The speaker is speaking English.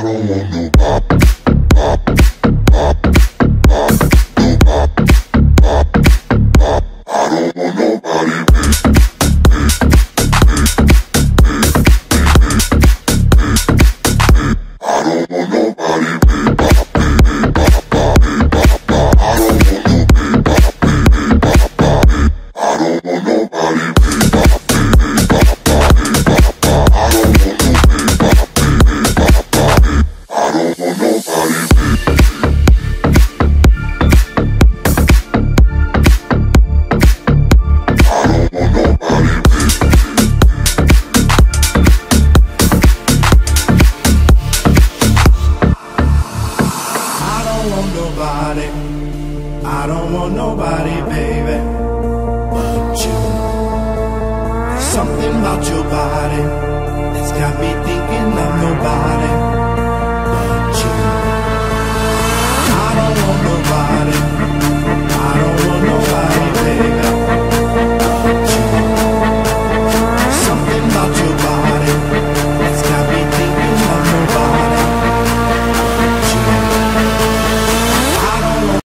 I don't nobody. I don't want nobody, baby. But you. There's something about your body that's got me thinking of nobody.